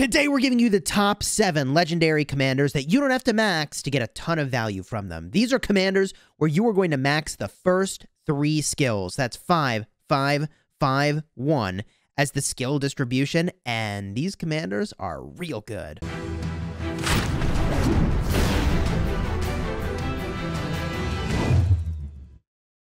Today, we're giving you the top seven legendary commanders that you don't have to max to get a ton of value from them. These are commanders where you are going to max the first three skills. That's five, five, five, one as the skill distribution, and these commanders are real good.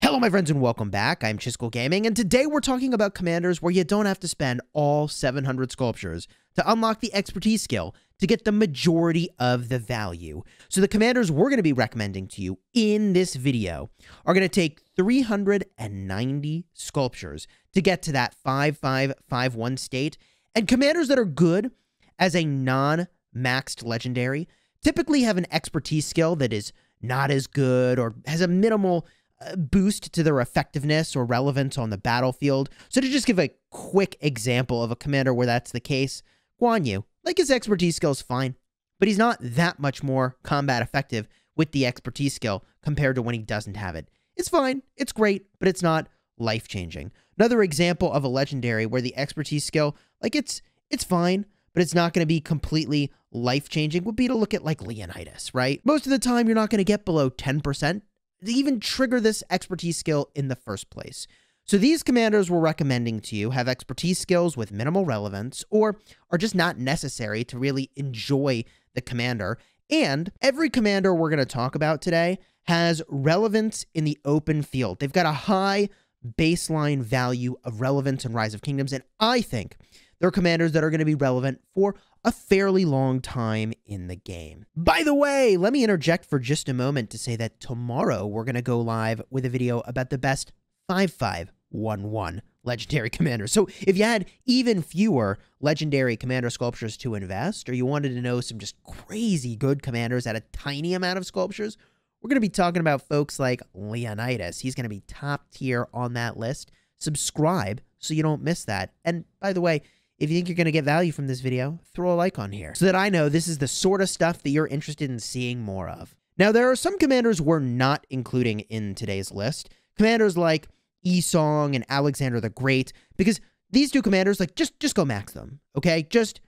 Hello, my friends, and welcome back. I'm Chisgule Gaming, and today we're talking about commanders where you don't have to spend all 700 sculptures to unlock the expertise skill to get the majority of the value. So the commanders we're going to be recommending to you in this video are going to take 390 sculptures to get to that 5551 state, and commanders that are good as a non-maxed legendary typically have an expertise skill that is not as good or has a minimal boost to their effectiveness or relevance on the battlefield. So to just give a quick example of a commander where that's the case, Guan Yu, like his expertise skill is fine, but he's not that much more combat effective with the expertise skill compared to when he doesn't have it. It's fine, it's great, but it's not life-changing. Another example of a legendary where the expertise skill, like it's it's fine, but it's not going to be completely life-changing would be to look at like Leonidas, right? Most of the time you're not going to get below 10% to even trigger this expertise skill in the first place. So these commanders we're recommending to you have expertise skills with minimal relevance or are just not necessary to really enjoy the commander. And every commander we're going to talk about today has relevance in the open field. They've got a high baseline value of relevance in Rise of Kingdoms, and I think they're commanders that are going to be relevant for a fairly long time in the game. By the way, let me interject for just a moment to say that tomorrow we're going to go live with a video about the best 5511 legendary commanders. So if you had even fewer legendary commander sculptures to invest, or you wanted to know some just crazy good commanders at a tiny amount of sculptures, we're going to be talking about folks like Leonidas. He's going to be top tier on that list. Subscribe so you don't miss that. And by the way, if you think you're going to get value from this video, throw a like on here so that I know this is the sort of stuff that you're interested in seeing more of. Now, there are some commanders we're not including in today's list. Commanders like Yi-Song and Alexander the Great, because these two commanders, like, just, just go max them, okay? Just,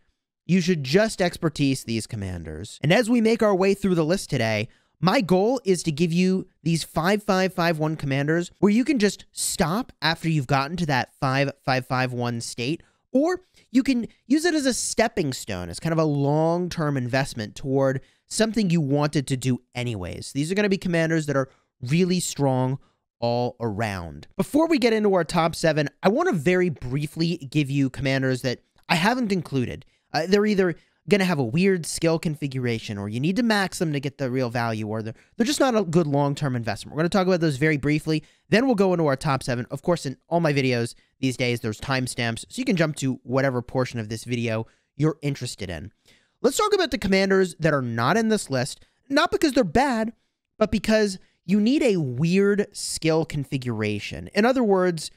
you should just expertise these commanders. And as we make our way through the list today, my goal is to give you these 5551 commanders where you can just stop after you've gotten to that 5551 state or you can use it as a stepping stone, as kind of a long term investment toward something you wanted to do anyways. These are going to be commanders that are really strong all around. Before we get into our top seven, I want to very briefly give you commanders that I haven't included. Uh, they're either going to have a weird skill configuration or you need to max them to get the real value or they're, they're just not a good long-term investment. We're going to talk about those very briefly. Then we'll go into our top seven. Of course, in all my videos these days, there's timestamps, so you can jump to whatever portion of this video you're interested in. Let's talk about the commanders that are not in this list, not because they're bad, but because you need a weird skill configuration. In other words,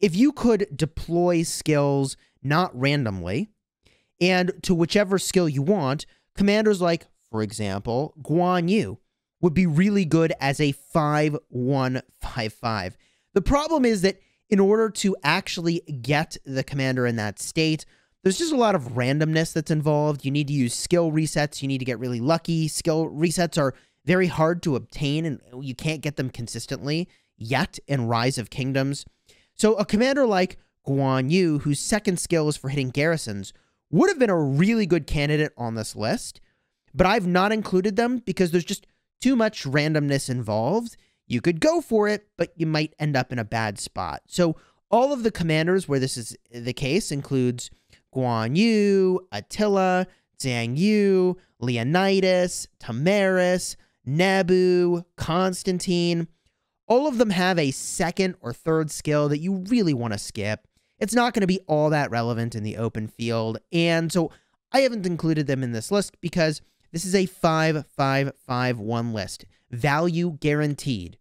if you could deploy skills not randomly, and to whichever skill you want, commanders like, for example, Guan Yu would be really good as a 5-1-5-5. The problem is that in order to actually get the commander in that state, there's just a lot of randomness that's involved. You need to use skill resets. You need to get really lucky. Skill resets are very hard to obtain, and you can't get them consistently yet in Rise of Kingdoms. So a commander like Guan Yu, whose second skill is for hitting garrisons, would have been a really good candidate on this list, but I've not included them because there's just too much randomness involved. You could go for it, but you might end up in a bad spot. So all of the commanders where this is the case includes Guan Yu, Attila, Zhang Yu, Leonidas, Tomyris, Nebu, Constantine. All of them have a second or third skill that you really want to skip it's not going to be all that relevant in the open field. And so I haven't included them in this list because this is a 5-5-5-1 list. Value guaranteed,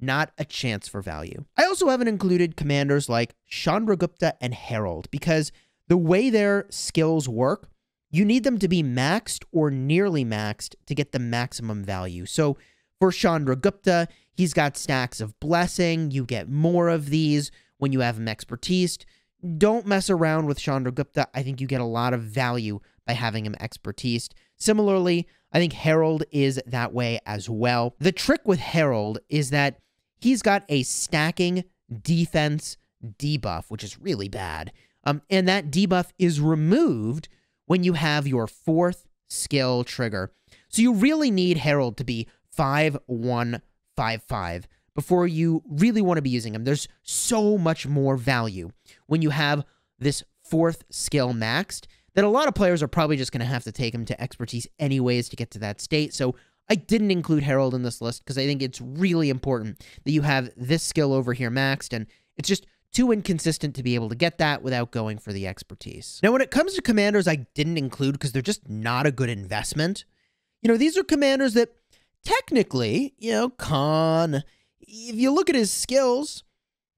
not a chance for value. I also haven't included commanders like Chandragupta and Harald because the way their skills work, you need them to be maxed or nearly maxed to get the maximum value. So for Chandragupta, he's got stacks of blessing. You get more of these when you have him expertise. Don't mess around with Chandragupta. I think you get a lot of value by having him expertise. Similarly, I think Harald is that way as well. The trick with Harald is that he's got a stacking defense debuff, which is really bad. Um, and that debuff is removed when you have your fourth skill trigger. So you really need Harald to be 5155 before you really want to be using them. There's so much more value when you have this fourth skill maxed that a lot of players are probably just going to have to take him to expertise anyways to get to that state. So I didn't include Harald in this list because I think it's really important that you have this skill over here maxed, and it's just too inconsistent to be able to get that without going for the expertise. Now, when it comes to commanders, I didn't include because they're just not a good investment. You know, these are commanders that technically, you know, Khan, if you look at his skills,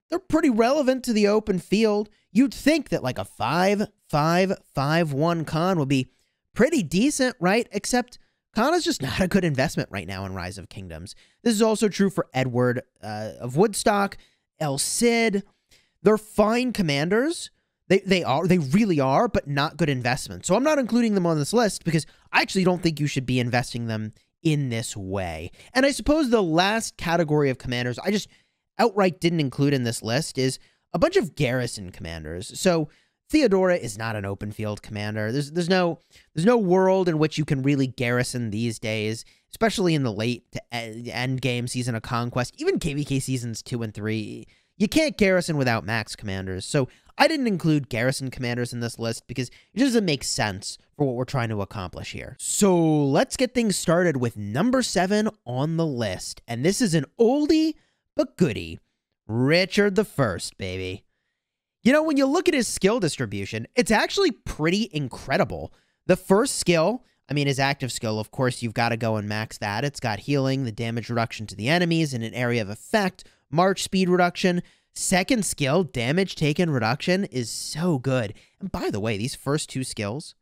they're pretty relevant to the open field. You'd think that like a 5 5 5 1 Khan would be pretty decent, right? Except Khan is just not a good investment right now in Rise of Kingdoms. This is also true for Edward uh, of Woodstock, El Cid. They're fine commanders. They, they are they really are, but not good investments. So I'm not including them on this list because I actually don't think you should be investing them in this way. And I suppose the last category of commanders I just outright didn't include in this list is a bunch of garrison commanders. So Theodora is not an open field commander. There's there's no there's no world in which you can really garrison these days, especially in the late to end game season of Conquest, even KVK seasons 2 and 3. You can't garrison without max commanders. So I didn't include garrison commanders in this list because it doesn't make sense for what we're trying to accomplish here. So let's get things started with number 7 on the list. And this is an oldie but goodie. Richard the First, baby. You know, when you look at his skill distribution, it's actually pretty incredible. The first skill, I mean, his active skill, of course, you've got to go and max that. It's got healing, the damage reduction to the enemies in an area of effect, march speed reduction. Second skill, damage taken reduction, is so good. And by the way, these first two skills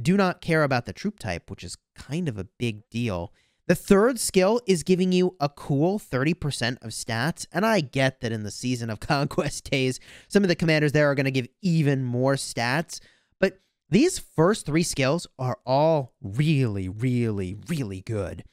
do not care about the troop type, which is kind of a big deal. The third skill is giving you a cool 30% of stats, and I get that in the Season of Conquest days, some of the commanders there are going to give even more stats, but these first three skills are all really, really, really good.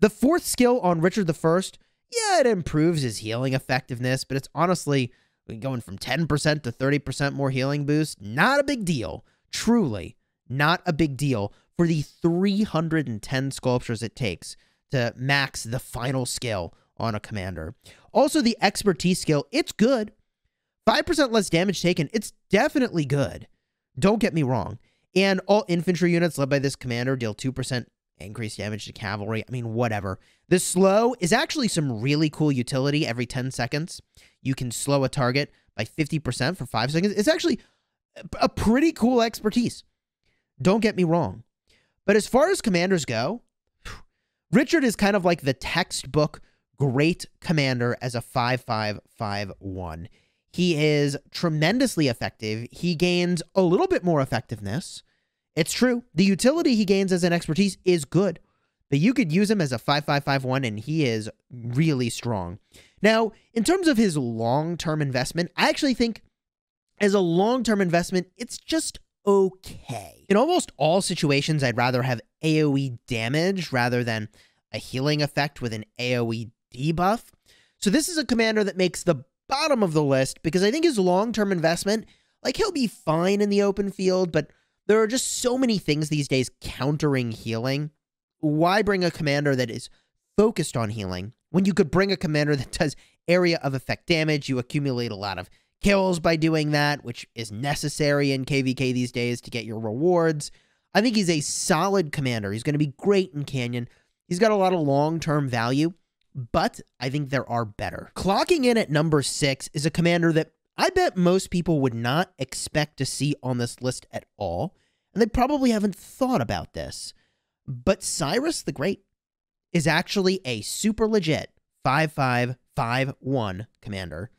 The fourth skill on Richard the First yeah, it improves his healing effectiveness, but it's honestly going from 10% to 30% more healing boost. Not a big deal. Truly, not a big deal for the 310 sculptures it takes to max the final skill on a commander. Also, the expertise skill, it's good. 5% less damage taken, it's definitely good. Don't get me wrong. And all infantry units led by this commander deal 2% increased damage to cavalry. I mean, whatever. The slow is actually some really cool utility every 10 seconds. You can slow a target by 50% for 5 seconds. It's actually a pretty cool expertise. Don't get me wrong. But as far as commanders go, Richard is kind of like the textbook great commander as a 5551. He is tremendously effective. He gains a little bit more effectiveness it's true. The utility he gains as an expertise is good, but you could use him as a 5551 and he is really strong. Now, in terms of his long term investment, I actually think as a long term investment, it's just okay. In almost all situations, I'd rather have AoE damage rather than a healing effect with an AoE debuff. So this is a commander that makes the bottom of the list because I think his long term investment, like he'll be fine in the open field, but there are just so many things these days countering healing. Why bring a commander that is focused on healing when you could bring a commander that does area of effect damage? You accumulate a lot of kills by doing that, which is necessary in KVK these days to get your rewards. I think he's a solid commander. He's going to be great in Canyon. He's got a lot of long term value, but I think there are better. Clocking in at number six is a commander that I bet most people would not expect to see on this list at all, and they probably haven't thought about this. But Cyrus the Great is actually a super legit 5551 commander.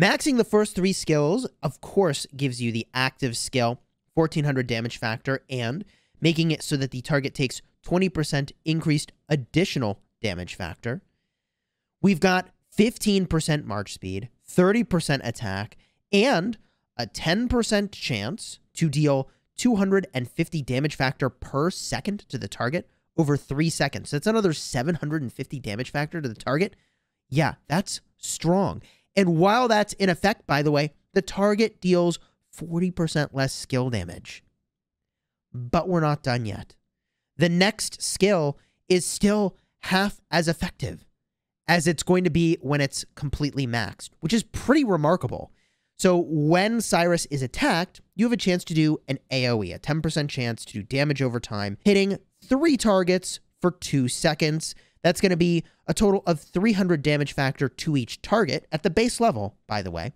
Maxing the first three skills, of course, gives you the active skill, 1400 damage factor, and making it so that the target takes 20% increased additional damage factor. We've got 15% march speed, 30% attack, and a 10% chance to deal 250 damage factor per second to the target over three seconds. That's another 750 damage factor to the target. Yeah, that's strong. And while that's in effect, by the way, the target deals 40% less skill damage. But we're not done yet. The next skill is still half as effective as it's going to be when it's completely maxed, which is pretty remarkable. So when Cyrus is attacked, you have a chance to do an AoE, a 10% chance to do damage over time, hitting three targets for two seconds. That's going to be a total of 300 damage factor to each target at the base level, by the way.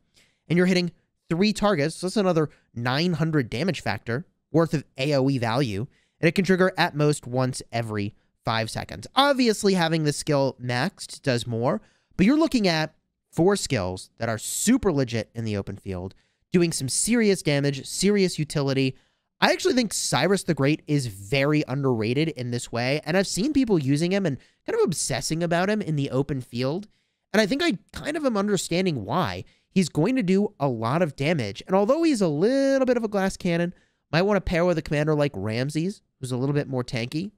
And you're hitting three targets, so that's another 900 damage factor worth of AoE value. And it can trigger at most once every five seconds. Obviously, having the skill maxed does more, but you're looking at four skills that are super legit in the open field, doing some serious damage, serious utility. I actually think Cyrus the Great is very underrated in this way, and I've seen people using him and kind of obsessing about him in the open field. And I think I kind of am understanding why. He's going to do a lot of damage, and although he's a little bit of a glass cannon, might want to pair with a commander like Ramses, who's a little bit more tanky.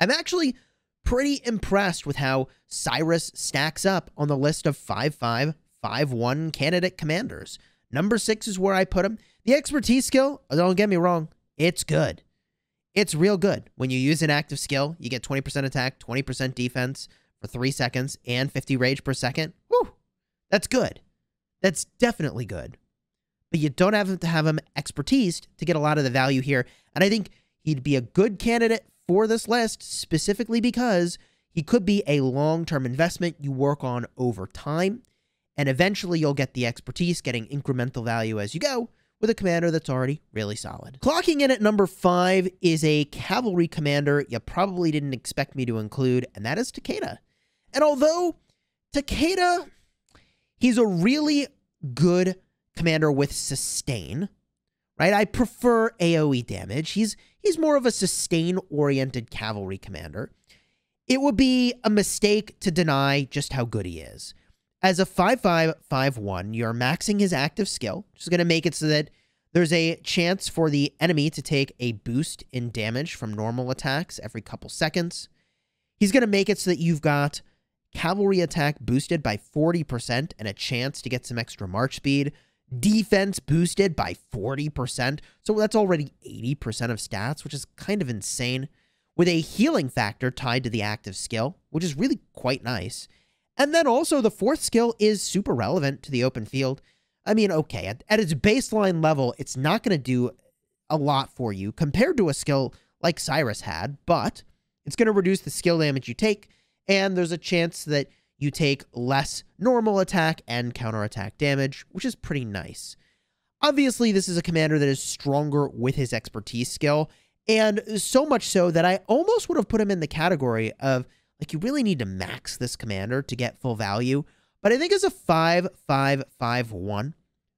I'm actually pretty impressed with how Cyrus stacks up on the list of 5-5, 5-1 candidate commanders. Number 6 is where I put him. The expertise skill, don't get me wrong, it's good. It's real good. When you use an active skill, you get 20% attack, 20% defense for 3 seconds, and 50 rage per second. Whew, that's good. That's definitely good. But you don't have to have him expertise to get a lot of the value here. And I think he'd be a good candidate for this list specifically because he could be a long term investment you work on over time. And eventually you'll get the expertise, getting incremental value as you go with a commander that's already really solid. Clocking in at number five is a cavalry commander you probably didn't expect me to include, and that is Takeda. And although Takeda, he's a really good commander with sustain, right? I prefer AoE damage. He's he's more of a sustain-oriented cavalry commander. It would be a mistake to deny just how good he is. As a 5-5-5-1, you're maxing his active skill, which is going to make it so that there's a chance for the enemy to take a boost in damage from normal attacks every couple seconds. He's going to make it so that you've got cavalry attack boosted by 40% and a chance to get some extra march speed defense boosted by 40%. So that's already 80% of stats, which is kind of insane, with a healing factor tied to the active skill, which is really quite nice. And then also the fourth skill is super relevant to the open field. I mean, okay, at, at its baseline level, it's not going to do a lot for you compared to a skill like Cyrus had, but it's going to reduce the skill damage you take, and there's a chance that you take less normal attack and counterattack damage, which is pretty nice. Obviously, this is a commander that is stronger with his expertise skill, and so much so that I almost would have put him in the category of like you really need to max this commander to get full value. But I think as a 5 5 5 1,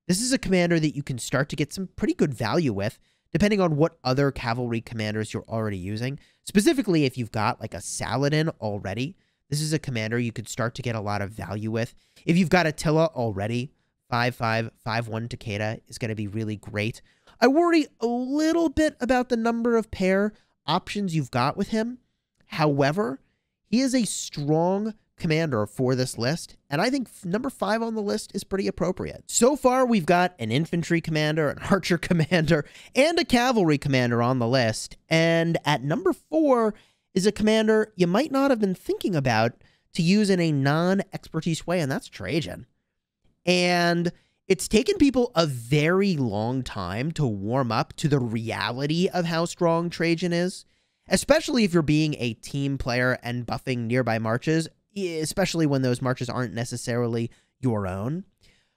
this is a commander that you can start to get some pretty good value with, depending on what other cavalry commanders you're already using. Specifically, if you've got like a Saladin already, this is a commander you could start to get a lot of value with. If you've got Attila already, 5-5, 5-1 Takeda is going to be really great. I worry a little bit about the number of pair options you've got with him. However, he is a strong commander for this list, and I think number five on the list is pretty appropriate. So far, we've got an infantry commander, an archer commander, and a cavalry commander on the list, and at number four is a commander you might not have been thinking about to use in a non-expertise way, and that's Trajan. And it's taken people a very long time to warm up to the reality of how strong Trajan is, especially if you're being a team player and buffing nearby marches, especially when those marches aren't necessarily your own.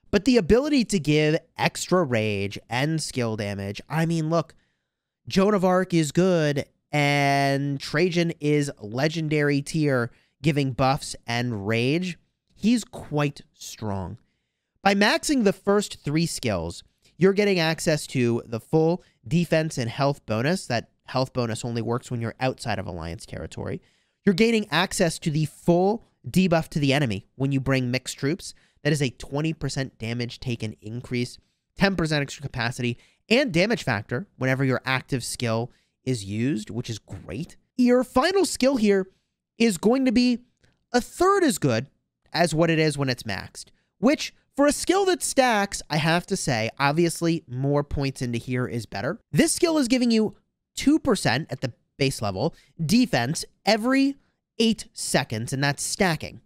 But the ability to give extra rage and skill damage, I mean, look, Joan of Arc is good, and Trajan is legendary tier, giving buffs and rage. He's quite strong. By maxing the first three skills, you're getting access to the full defense and health bonus. That health bonus only works when you're outside of Alliance territory. You're gaining access to the full debuff to the enemy when you bring mixed troops. That is a 20% damage taken increase, 10% extra capacity, and damage factor whenever your active skill is used, which is great. Your final skill here is going to be a third as good as what it is when it's maxed, which for a skill that stacks, I have to say, obviously more points into here is better. This skill is giving you 2% at the base level defense every eight seconds, and that's stacking.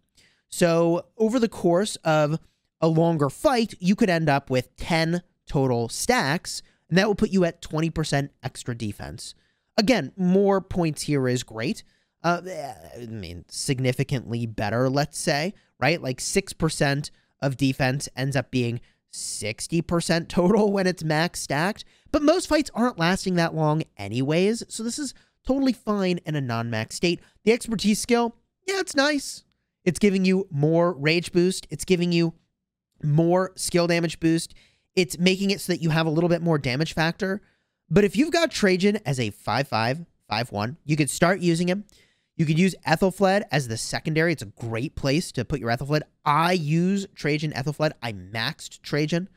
So over the course of a longer fight, you could end up with 10 total stacks, and that will put you at 20% extra defense. Again, more points here is great. Uh, I mean, significantly better, let's say, right? Like 6% of defense ends up being 60% total when it's max stacked. But most fights aren't lasting that long anyways, so this is totally fine in a non-max state. The expertise skill, yeah, it's nice. It's giving you more rage boost. It's giving you more skill damage boost. It's making it so that you have a little bit more damage factor. But if you've got Trajan as a 5-5, 5-1, you could start using him. You could use Ethelfled as the secondary. It's a great place to put your Ethelfled. I use Trajan Ethelfled. I maxed Trajan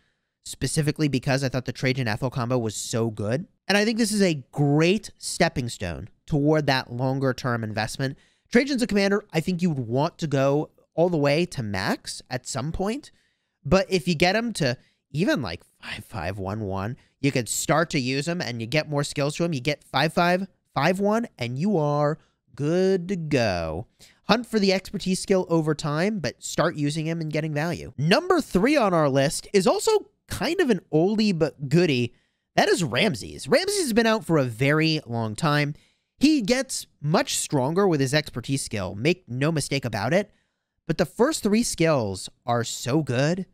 specifically because I thought the Trajan Ethel combo was so good. And I think this is a great stepping stone toward that longer term investment. Trajan's a commander I think you would want to go all the way to max at some point. But if you get him to even like 5511, you could start to use them and you get more skills to them. You get 5 5, 5 1, and you are good to go. Hunt for the expertise skill over time, but start using him and getting value. Number three on our list is also kind of an oldie but goodie. That is Ramses. Ramses has been out for a very long time. He gets much stronger with his expertise skill, make no mistake about it. But the first three skills are so good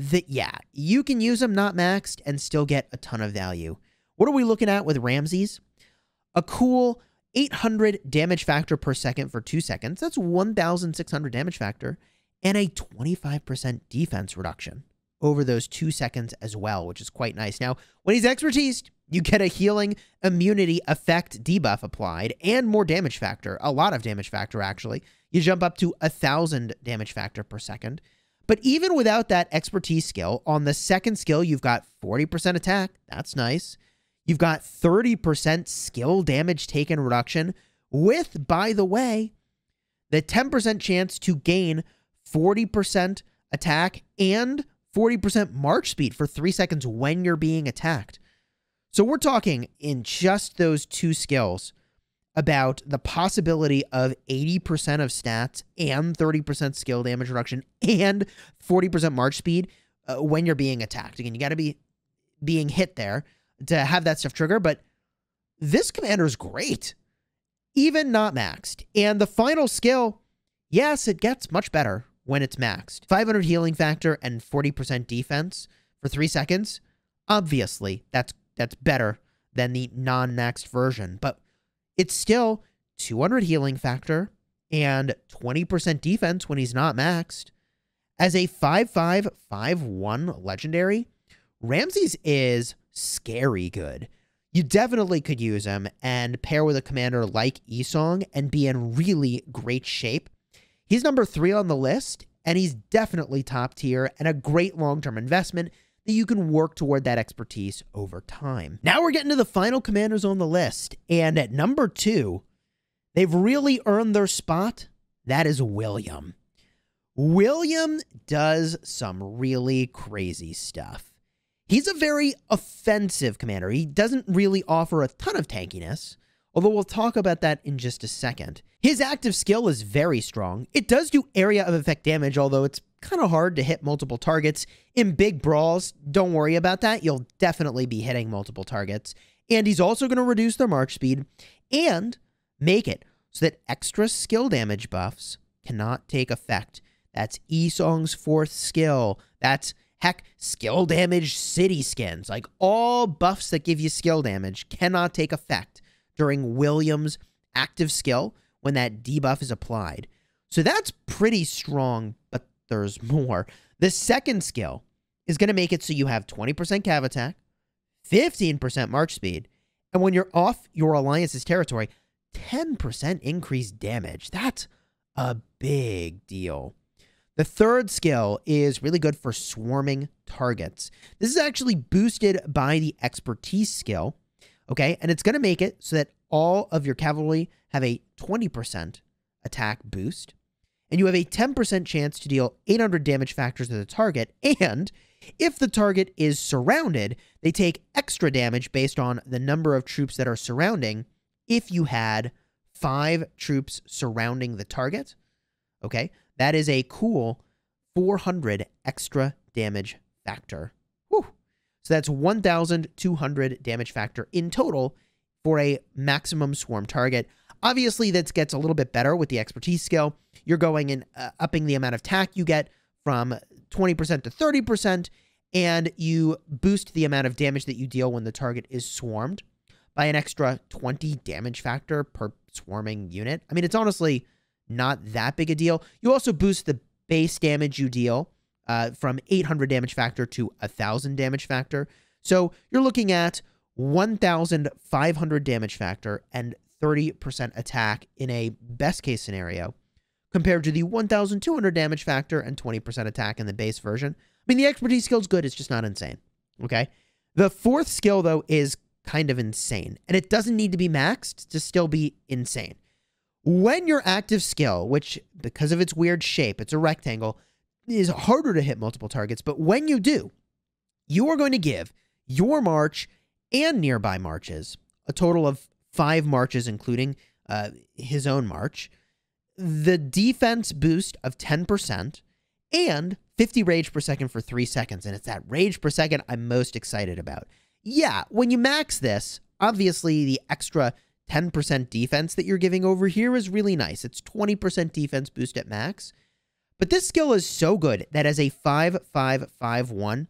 that, yeah, you can use them not maxed and still get a ton of value. What are we looking at with Ramses? A cool 800 damage factor per second for two seconds. That's 1,600 damage factor and a 25% defense reduction over those two seconds as well, which is quite nice. Now, when he's expertise, you get a healing immunity effect debuff applied and more damage factor, a lot of damage factor actually. You jump up to a thousand damage factor per second. But even without that expertise skill, on the second skill, you've got 40% attack. That's nice. You've got 30% skill damage taken reduction with, by the way, the 10% chance to gain 40% attack and 40% march speed for three seconds when you're being attacked. So we're talking in just those two skills about the possibility of 80% of stats and 30% skill damage reduction and 40% march speed uh, when you're being attacked. Again, you got to be being hit there to have that stuff trigger, but this commander is great, even not maxed. And the final skill, yes, it gets much better when it's maxed. 500 healing factor and 40% defense for three seconds. Obviously, that's that's better than the non-maxed version, but it's still 200 healing factor and 20% defense when he's not maxed. As a 5-5, 5-1 legendary, Ramses is scary good. You definitely could use him and pair with a commander like Yi-Song and be in really great shape. He's number three on the list, and he's definitely top tier and a great long-term investment that you can work toward that expertise over time. Now we're getting to the final commanders on the list, and at number two, they've really earned their spot. That is William. William does some really crazy stuff. He's a very offensive commander. He doesn't really offer a ton of tankiness, although we'll talk about that in just a second. His active skill is very strong. It does do area of effect damage, although it's kind of hard to hit multiple targets. In big brawls, don't worry about that. You'll definitely be hitting multiple targets. And he's also going to reduce their march speed and make it so that extra skill damage buffs cannot take effect. That's Yi-Song's fourth skill. That's Heck, skill damage city skins, like all buffs that give you skill damage, cannot take effect during William's active skill when that debuff is applied. So that's pretty strong, but there's more. The second skill is going to make it so you have 20% cav attack, 15% march speed, and when you're off your alliance's territory, 10% increased damage. That's a big deal. The third skill is really good for swarming targets. This is actually boosted by the expertise skill, okay? And it's going to make it so that all of your cavalry have a 20% attack boost, and you have a 10% chance to deal 800 damage factors to the target, and if the target is surrounded, they take extra damage based on the number of troops that are surrounding if you had five troops surrounding the target. Okay, that is a cool 400 extra damage factor. Whew. So that's 1,200 damage factor in total for a maximum swarm target. Obviously, that gets a little bit better with the expertise skill. You're going and uh, upping the amount of tack you get from 20% to 30%, and you boost the amount of damage that you deal when the target is swarmed by an extra 20 damage factor per swarming unit. I mean, it's honestly not that big a deal. You also boost the base damage you deal uh, from 800 damage factor to 1000 damage factor. So you're looking at 1500 damage factor and 30% attack in a best case scenario compared to the 1200 damage factor and 20% attack in the base version. I mean, the expertise skill is good, it's just not insane. Okay. The fourth skill, though, is kind of insane, and it doesn't need to be maxed to still be insane. When your active skill, which because of its weird shape, it's a rectangle, is harder to hit multiple targets, but when you do, you are going to give your march and nearby marches a total of five marches, including uh, his own march, the defense boost of 10%, and 50 rage per second for three seconds. And it's that rage per second I'm most excited about. Yeah, when you max this, obviously the extra 10% defense that you're giving over here is really nice. It's 20% defense boost at max. But this skill is so good that as a 5-5-5-1,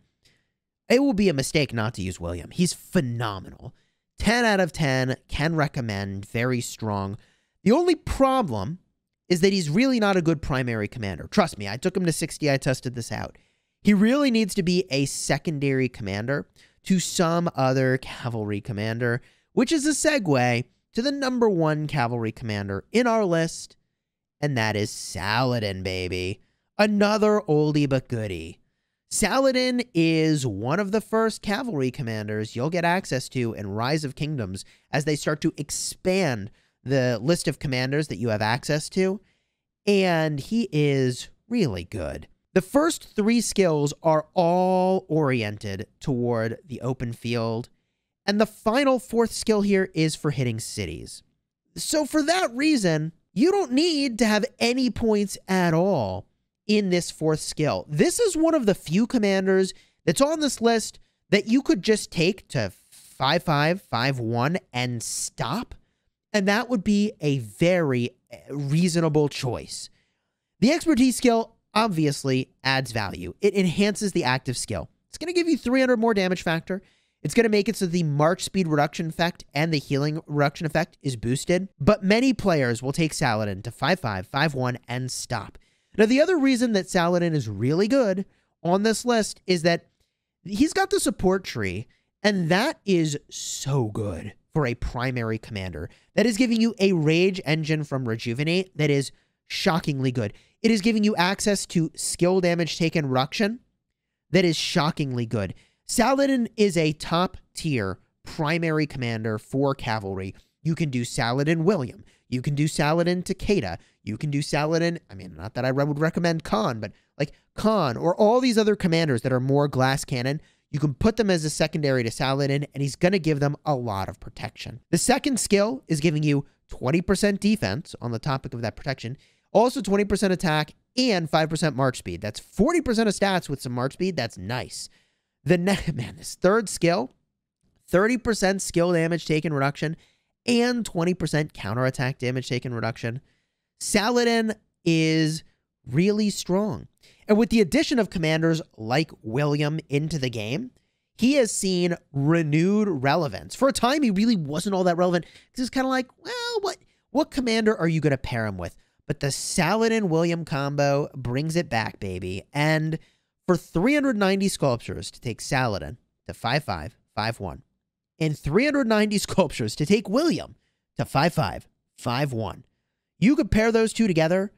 it will be a mistake not to use William. He's phenomenal. 10 out of 10, can recommend, very strong. The only problem is that he's really not a good primary commander. Trust me, I took him to 60, I tested this out. He really needs to be a secondary commander to some other cavalry commander, which is a segue to the number one cavalry commander in our list, and that is Saladin, baby. Another oldie but goodie. Saladin is one of the first cavalry commanders you'll get access to in Rise of Kingdoms as they start to expand the list of commanders that you have access to, and he is really good. The first three skills are all oriented toward the open field, and the final fourth skill here is for hitting cities. So, for that reason, you don't need to have any points at all in this fourth skill. This is one of the few commanders that's on this list that you could just take to 5 5, 5 1 and stop and that would be a very eh, reasonable choice. The expertise skill obviously adds value. It enhances the active skill. It's going to give you 300 more damage factor. It's going to make it so the march speed reduction effect and the healing reduction effect is boosted. But many players will take Saladin to 5-5, 5-1, and stop. Now, the other reason that Saladin is really good on this list is that he's got the support tree, and that is so good for a primary commander. That is giving you a rage engine from Rejuvenate that is shockingly good. It is giving you access to skill damage taken reduction that is shockingly good. Saladin is a top tier primary commander for cavalry. You can do Saladin William. You can do Saladin Takeda. You can do Saladin. I mean, not that I would recommend Khan, but like Khan or all these other commanders that are more glass cannon. You can put them as a secondary to Saladin, and he's going to give them a lot of protection. The second skill is giving you 20% defense on the topic of that protection, also 20% attack and 5% march speed. That's 40% of stats with some march speed. That's nice. The next, man, this third skill, 30% skill damage taken reduction and 20% counterattack damage taken reduction. Saladin is really strong. And with the addition of commanders like William into the game, he has seen renewed relevance. For a time, he really wasn't all that relevant because it's kind of like, well, what what commander are you going to pair him with? But the Saladin William combo brings it back, baby. And for 390 sculptures to take Saladin to 5 5, 5 1, and 390 sculptures to take William to 5 5, 5 1, you could pair those two together.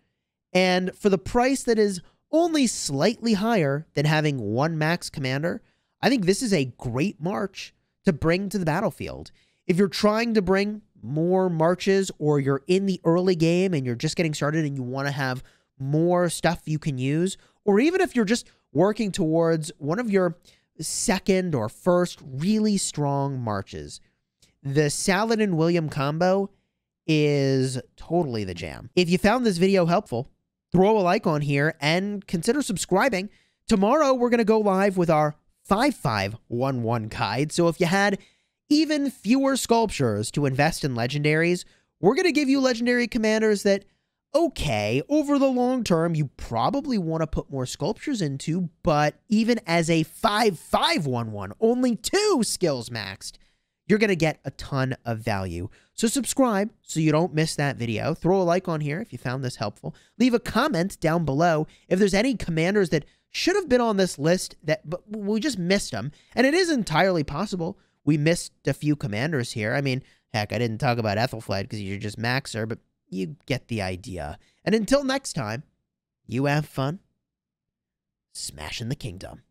And for the price that is only slightly higher than having one max commander, I think this is a great march to bring to the battlefield. If you're trying to bring more marches or you're in the early game and you're just getting started and you want to have more stuff you can use, or even if you're just working towards one of your second or first really strong marches, the Saladin William combo is totally the jam. If you found this video helpful, throw a like on here and consider subscribing. Tomorrow, we're going to go live with our 5511 guide. So if you had even fewer sculptures to invest in legendaries, we're going to give you legendary commanders that, okay, over the long term, you probably want to put more sculptures into, but even as a 5511, only two skills maxed, you're going to get a ton of value. So subscribe so you don't miss that video. Throw a like on here if you found this helpful. Leave a comment down below if there's any commanders that should have been on this list that but we just missed them. And it is entirely possible we missed a few commanders here. I mean, heck, I didn't talk about Ethelflaed because you're just Maxer, but you get the idea. And until next time, you have fun smashing the kingdom.